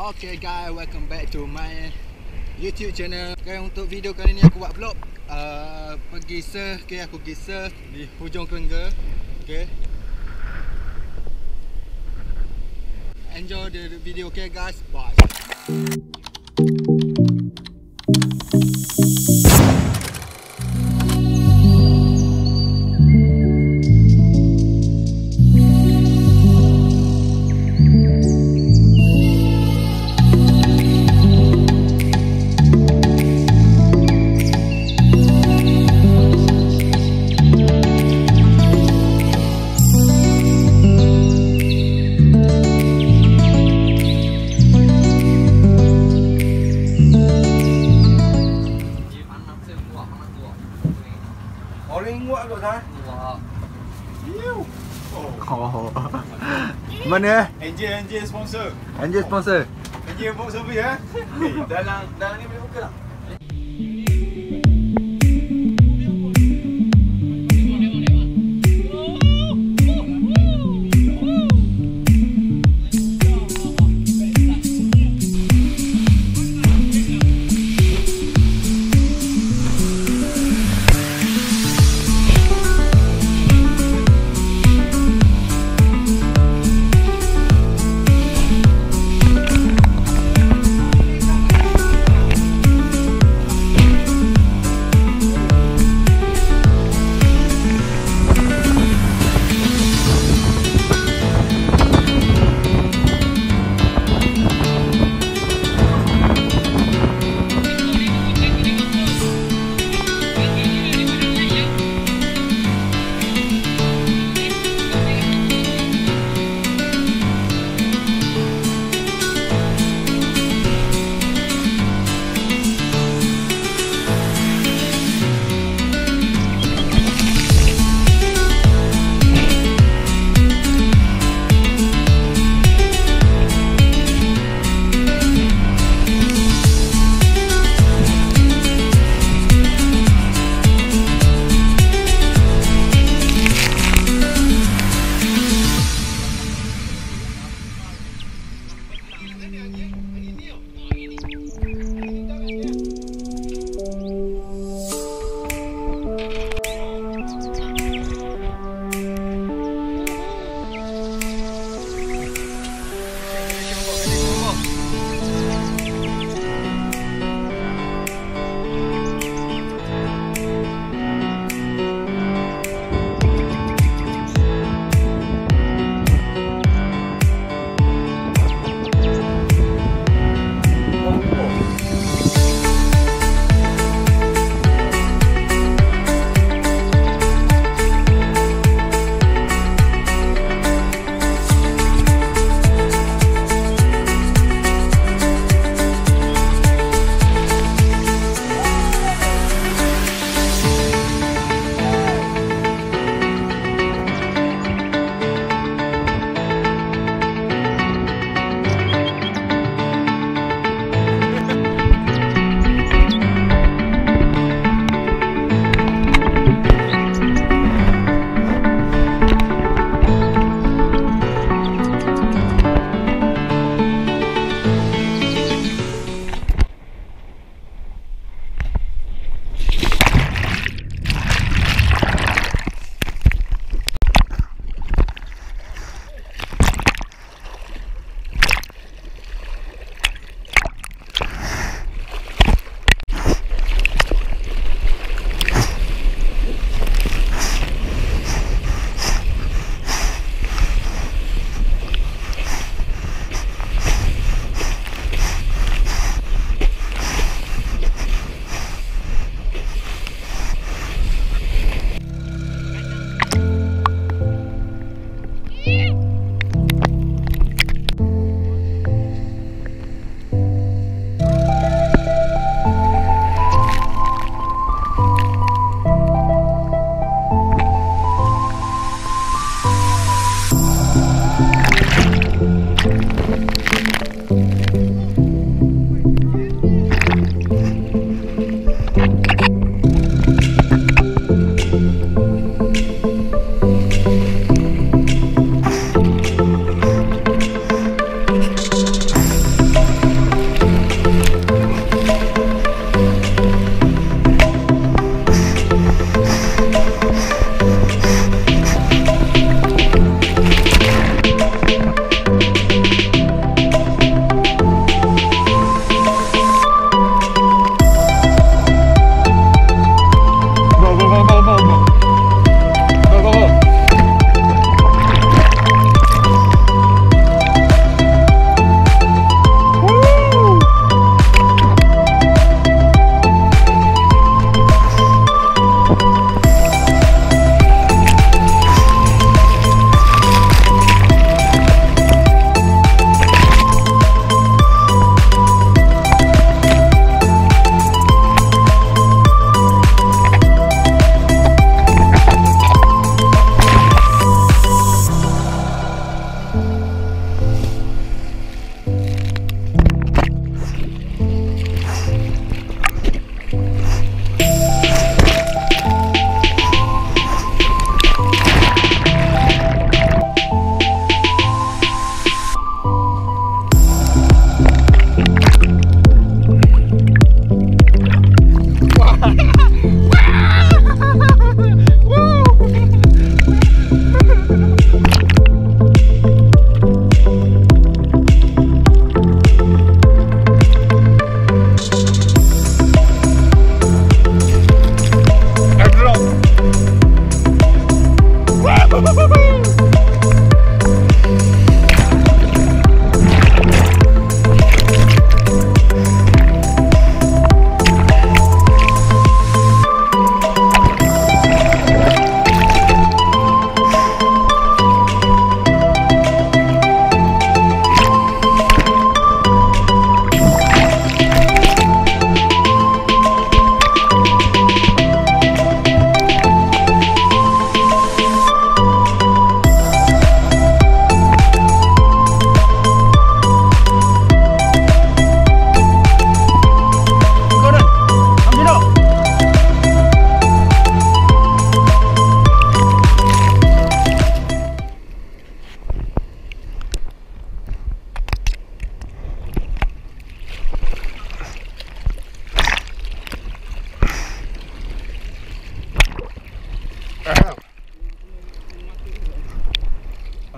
Okay guys, welcome back to my YouTube channel. Okay, untuk video kali ni aku buat vlog uh, pergi surf, okay, aku pergi surf di hujung Kelengga. Okay. Enjoy the video, okay guys. Bye. Mana? Angel Angel sponsor. Angel sponsor. Angel box service eh. Eh, dalam dalam ni boleh buka tak?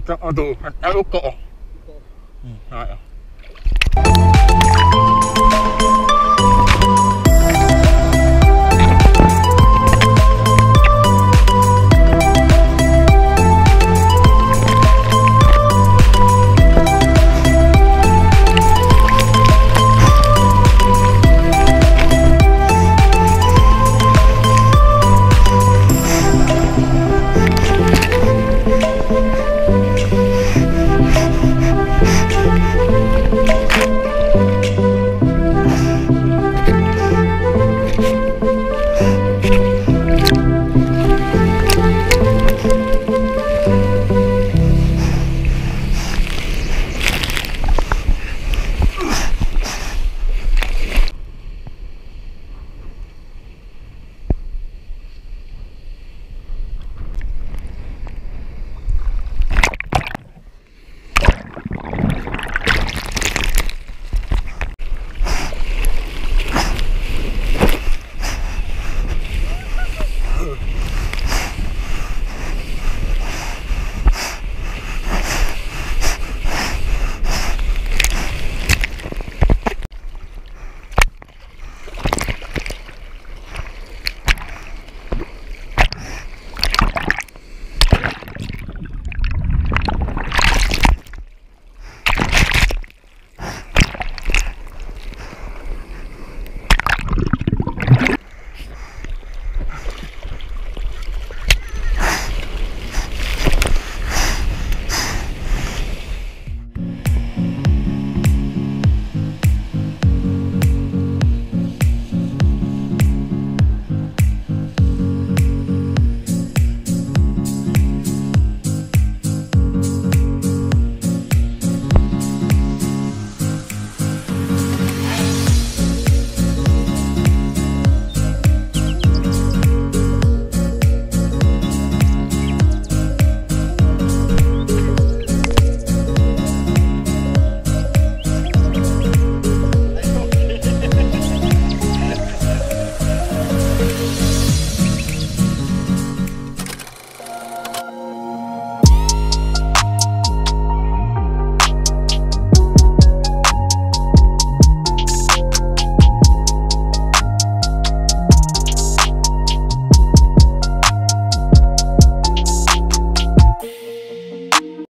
Macam aduh, ada kok. Hmm, hai.